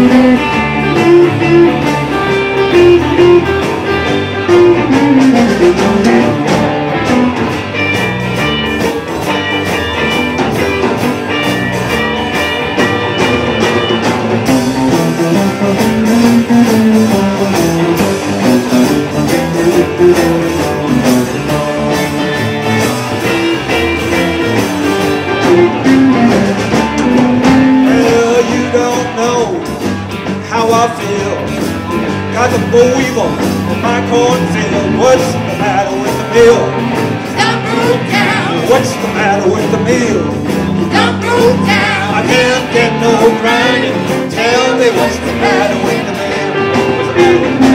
Well, Got the weevil in my cornfield. What's the matter with the mill? Stop broke down. What's the matter with the mill? Stop broke down. I can't get no grinding. Tell me what's the matter with the mill?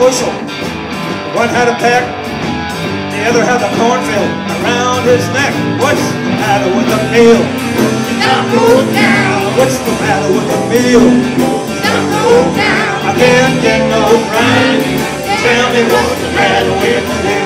Bushel, one had a peck, the other had the cornfield around his neck. What's the matter with the mill? Stop broke down. What's the matter with the mill? Stop broke down. I can't get no grinding. Tell me what's the matter with the mill?